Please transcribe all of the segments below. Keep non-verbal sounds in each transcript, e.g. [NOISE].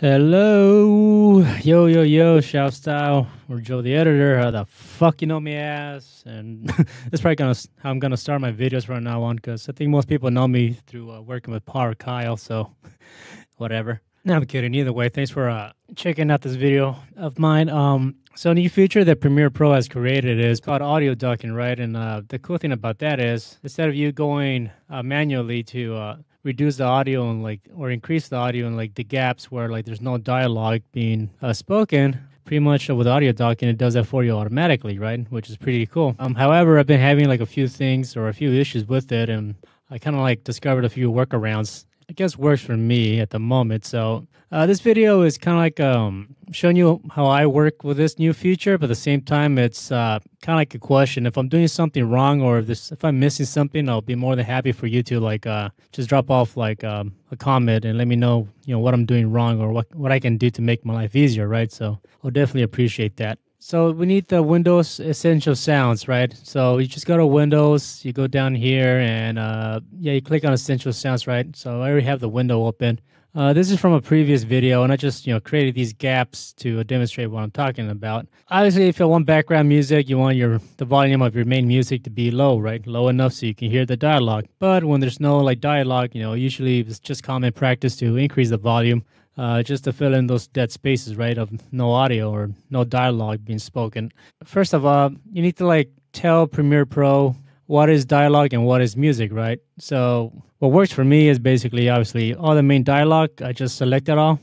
Hello, yo, yo, yo, Shaostyle, or Joe the editor. How the fuck you know me ass? And [LAUGHS] that's probably gonna how I'm gonna start my videos from now on because I think most people know me through uh, working with Power Kyle. So, [LAUGHS] whatever. No, I'm kidding. Either way, thanks for uh, checking out this video of mine. Um, so, a new feature that Premiere Pro has created is called audio ducking, right? And uh, the cool thing about that is instead of you going uh, manually to uh, reduce the audio and like or increase the audio and like the gaps where like there's no dialogue being uh, spoken pretty much with audio ducking it does that for you automatically right? Which is pretty cool. Um however i've been having like a few things or a few issues with it and i kind of like discovered a few workarounds I guess works for me at the moment. So uh, this video is kind of like um, showing you how I work with this new feature, but at the same time, it's uh, kind of like a question. If I'm doing something wrong or if this, if I'm missing something, I'll be more than happy for you to like uh, just drop off like um, a comment and let me know, you know, what I'm doing wrong or what what I can do to make my life easier, right? So I'll definitely appreciate that. So we need the Windows Essential Sounds, right? So you just go to Windows, you go down here, and uh, yeah, you click on Essential Sounds, right? So I already have the window open. Uh, this is from a previous video, and I just you know created these gaps to demonstrate what I'm talking about. Obviously, if you want background music, you want your the volume of your main music to be low, right? Low enough so you can hear the dialogue. But when there's no like dialogue, you know, usually it's just common practice to increase the volume uh, just to fill in those dead spaces, right, of no audio or no dialogue being spoken. First of all, you need to like tell Premiere Pro what is dialogue and what is music, right? So what works for me is basically obviously all the main dialogue. I just select it all,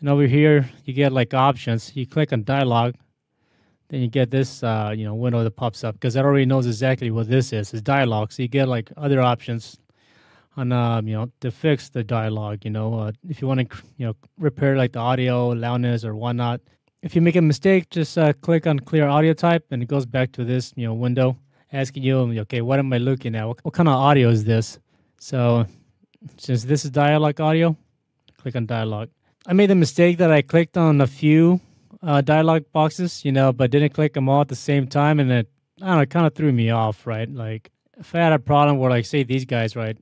and over here you get like options. You click on dialogue, then you get this uh, you know window that pops up because it already knows exactly what this is. It's dialogue, so you get like other options on um, you know to fix the dialogue. You know, uh, if you want to you know repair like the audio loudness or whatnot. If you make a mistake, just uh, click on clear audio type, and it goes back to this you know window asking you, okay, what am I looking at? What, what kind of audio is this? So since this is dialogue audio, click on dialogue. I made the mistake that I clicked on a few uh, dialogue boxes, you know, but didn't click them all at the same time, and it I don't know, kind of threw me off, right? Like if I had a problem where like say these guys, right,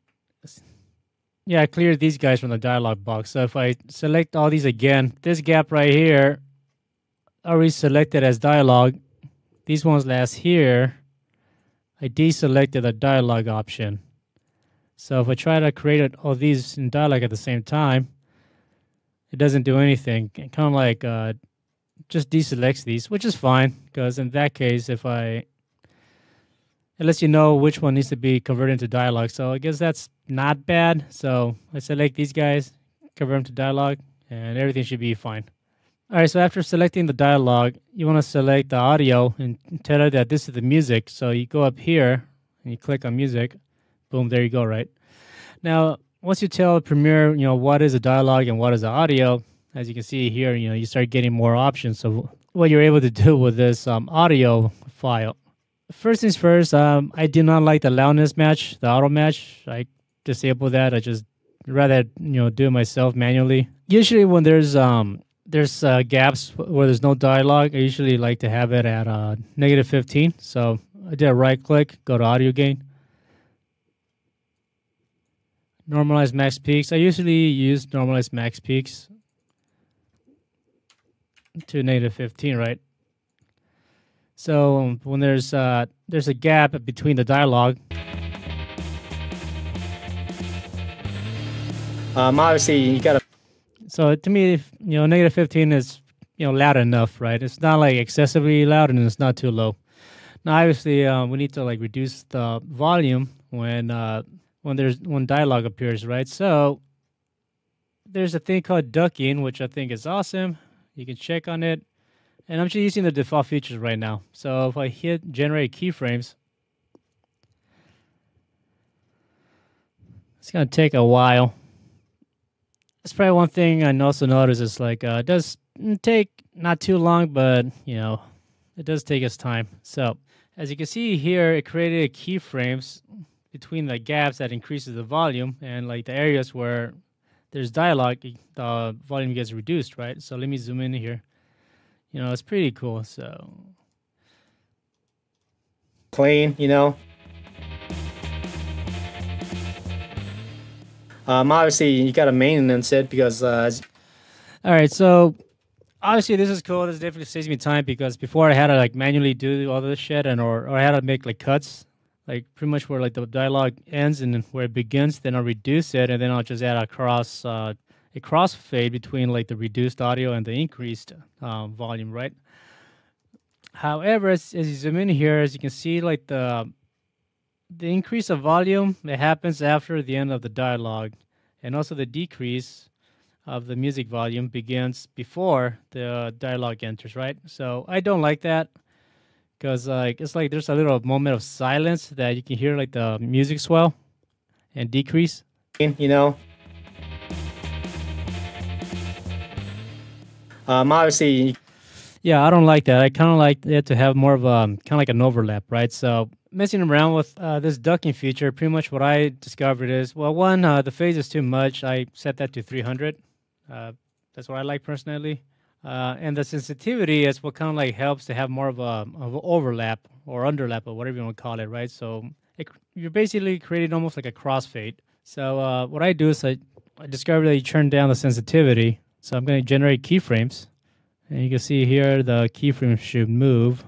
yeah, I cleared these guys from the dialog box. So if I select all these again, this gap right here, already selected as dialog. These ones last here, I deselected the dialog option. So if I try to create all these in dialog at the same time, it doesn't do anything. It kind of like uh, just deselects these, which is fine because in that case, if I it lets you know which one needs to be converted into dialogue. So I guess that's not bad. So I select these guys, convert them to dialogue, and everything should be fine. All right, so after selecting the dialogue, you want to select the audio and tell it that this is the music. So you go up here and you click on music. Boom, there you go, right? Now, once you tell Premiere, you know, what is a dialogue and what is the audio, as you can see here, you know, you start getting more options So what you're able to do with this um, audio file first things first, um, I did not like the loudness match, the auto match. I disabled that. I just rather you know do it myself manually. Usually when there's um there's uh, gaps where there's no dialogue, I usually like to have it at uh, negative 15. So I did a right click, go to audio gain, normalize max peaks. I usually use normalize max peaks to negative 15, right? So when there's uh, there's a gap between the dialogue. Um, obviously you gotta. So to me, if, you know, negative fifteen is you know loud enough, right? It's not like excessively loud and it's not too low. Now, obviously, um, we need to like reduce the volume when uh, when there's when dialogue appears, right? So there's a thing called ducking, which I think is awesome. You can check on it. And I'm just using the default features right now. So if I hit generate keyframes, it's going to take a while. That's probably one thing I also notice is like uh, it does take not too long, but you know, it does take its time. So as you can see here, it created keyframes between the gaps that increases the volume and like the areas where there's dialogue, the volume gets reduced, right? So let me zoom in here you know, it's pretty cool. So clean, you know. Um, obviously, you got to maintenance it because uh, All right, so obviously this is cool. This definitely saves me time because before I had to like manually do all this shit and or, or I had to make like cuts, like pretty much where like the dialogue ends and where it begins. Then I'll reduce it and then I'll just add a cross uh, a crossfade between like the reduced audio and the increased um, volume, right? However, as, as you zoom in here, as you can see, like the the increase of volume it happens after the end of the dialogue, and also the decrease of the music volume begins before the dialogue enters, right? So I don't like that because like it's like there's a little moment of silence that you can hear like the music swell and decrease. You know. Um, obviously, Yeah, I don't like that. I kind of like it to have more of a kind of like an overlap, right? So messing around with uh, this ducking feature, pretty much what I discovered is well, one, uh, the phase is too much. I set that to 300. Uh, that's what I like personally. Uh, and the sensitivity is what kind of like helps to have more of a of a overlap or underlap or whatever you want to call it, right? So it, you're basically creating almost like a crossfade. So uh, what I do is I, I discovered that you turn down the sensitivity. So I'm going to generate keyframes. And you can see here the keyframes should move.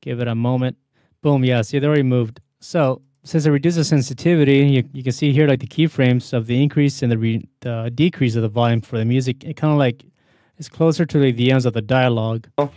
Give it a moment. Boom, yeah, see, they already moved. So since it reduces sensitivity, you, you can see here like the keyframes of the increase and the, re, the decrease of the volume for the music. It kind of like is closer to like the ends of the dialogue. um,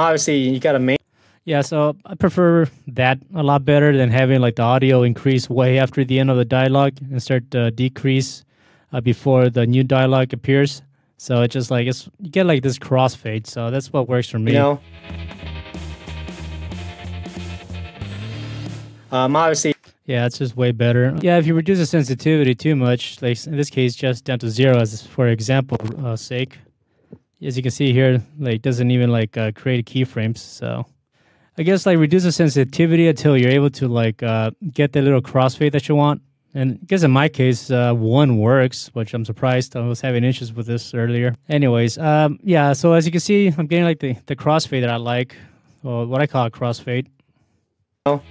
obviously, you got to main. Yeah, so I prefer that a lot better than having like the audio increase way after the end of the dialogue and start to decrease uh, before the new dialogue appears. So it's just like it's you get like this crossfade. So that's what works for me. You know. Um, obviously, Yeah, it's just way better. Yeah, if you reduce the sensitivity too much, like in this case, just down to zero, as for example uh, sake, as you can see here, like doesn't even like uh, create keyframes. So I guess like reduce the sensitivity until you're able to like uh, get the little crossfade that you want. And I guess in my case, uh, one works, which I'm surprised. I was having issues with this earlier. Anyways, um, yeah. So as you can see, I'm getting like the the crossfade that I like, or what I call a crossfade. Oh.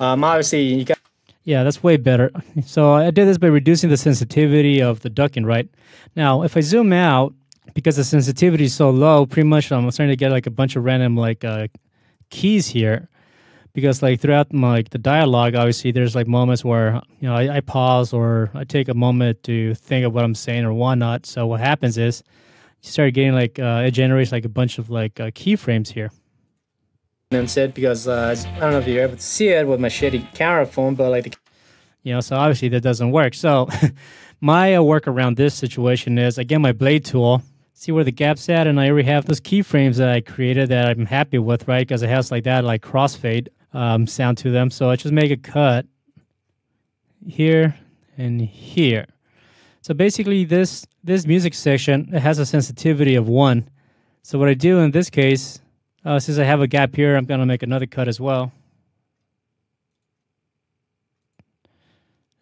um, obviously, you got. Yeah, that's way better. So I did this by reducing the sensitivity of the ducking, right? Now, if I zoom out, because the sensitivity is so low, pretty much I'm starting to get like a bunch of random like uh, keys here. Because like throughout my, like the dialogue, obviously there's like moments where you know I, I pause or I take a moment to think of what I'm saying or whatnot. So what happens is you start getting like uh, it generates like a bunch of like uh, keyframes here. And said because uh, I don't know if you're able to see it with my shitty camera phone, but like the you know so obviously that doesn't work. So [LAUGHS] my uh, work around this situation is again my blade tool. See where the gap's at? And i already have those keyframes that i created that i'm happy with right? Because it has like that like crossfade um, sound to them so i just make a cut here and here so basically this this music section it has a sensitivity of one so what i do in this case uh, since i have a gap here i'm going to make another cut as well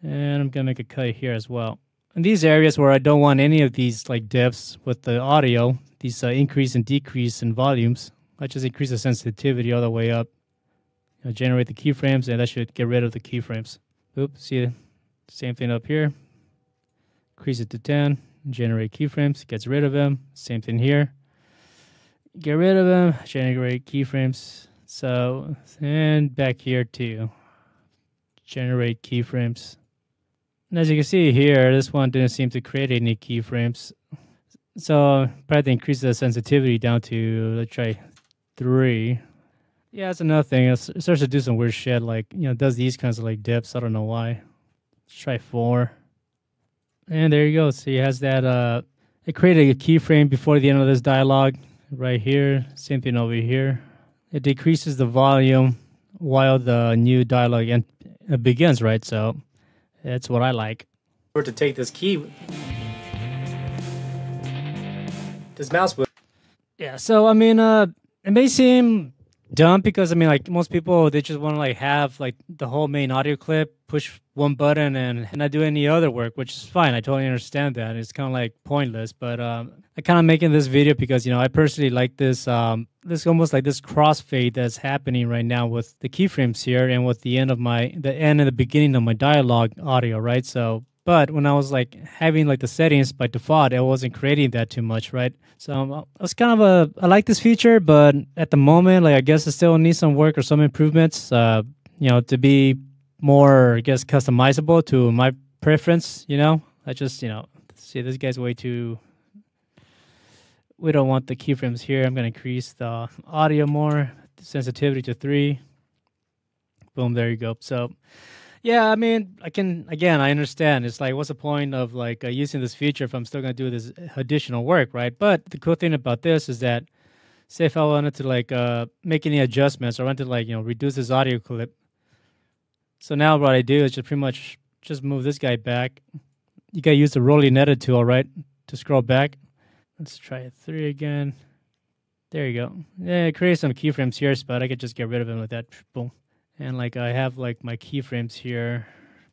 And I'm gonna make a cut here as well. In these areas where I don't want any of these like dips with the audio, these uh, increase and decrease in volumes, I just increase the sensitivity all the way up. You generate the keyframes, and that should get rid of the keyframes. Oops, see, the same thing up here. Increase it to 10, generate keyframes, gets rid of them. Same thing here. Get rid of them, generate keyframes. So, and back here too. Generate keyframes. And as you can see here, this one didn't seem to create any keyframes. So probably increase the sensitivity down to, let's try three. Yeah, that's another thing. It starts to do some weird shit, like, you know, does these kinds of like dips. I don't know why. Let's try four. And there you go. So it has that, uh, it created a keyframe before the end of this dialogue right here. Same thing over here. It decreases the volume while the new dialogue uh, begins, right? So that's what I like. were to take this key, this mouse would. Yeah, so I mean, uh, it may seem dumb because I mean, like most people, they just want to like have like the whole main audio clip push one button and not do any other work, which is fine. I totally understand that. It's kind of like pointless, but um, I kind of making this video because you know I personally like this um, this almost like this crossfade that's happening right now with the keyframes here and with the end of my the end and the beginning of my dialogue audio, right? So but when I was like having like the settings by default, it wasn't creating that too much, right? So um, I was kind of a I like this feature, but at the moment, like I guess it still needs some work or some improvements. Uh, you know, to be more, I guess, customizable to my preference. You know, I just you know see this guy's way too. We don't want the keyframes here. I'm gonna increase the audio more, sensitivity to three. Boom, there you go. So yeah, I mean, I can again, I understand. It's like, what's the point of like uh, using this feature if I'm still gonna do this additional work, right? But the cool thing about this is that, say, if I wanted to like uh, make any adjustments or wanted to like you know reduce this audio clip, so now what I do is just pretty much just move this guy back. You gotta use the rolling edit tool, right, to scroll back. Let's try three again. There you go. Yeah, it creates some keyframes here, but I could just get rid of them with that. Boom and like I have like my keyframes here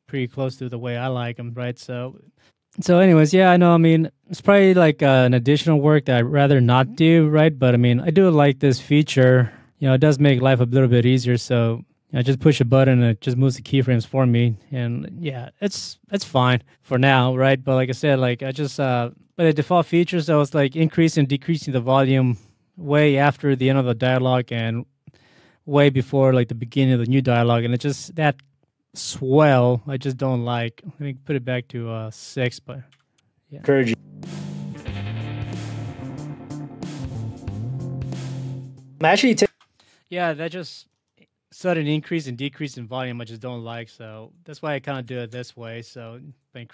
pretty close to the way I like them, right? So, so anyways, yeah, I know. I mean, it's probably like uh, an additional work that I'd rather not do, right? But I mean, I do like this feature. You know, it does make life a little bit easier. So I just push a button and it just moves the keyframes for me, and yeah, it's it's fine for now, right? But like I said, like I just uh, by the default features, I was like increasing and decreasing the volume way after the end of the dialogue and way before like the beginning of the new dialogue, and it just that swell I just don't like. Let me put it back to uh, six, but yeah. Encourage you. I'm actually t- yeah, that just sudden increase and decrease in volume I just don't like. So that's why I kind of do it this way. So by,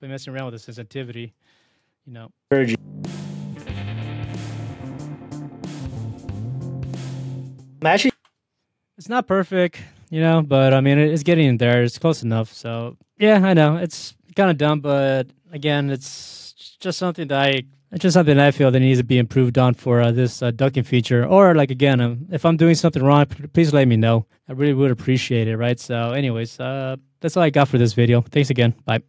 by messing around with the sensitivity, you know. Encourage you. I'm actually it's not perfect, you know, but I mean, it's getting there. It's close enough. So yeah, I know it's kind of dumb, but again, it's just something that I. It's just something I feel that needs to be improved on for uh, this uh, ducking feature. Or like again, um, if I'm doing something wrong, please let me know. I really would appreciate it. Right. So, anyways, uh, that's all I got for this video. Thanks again. Bye.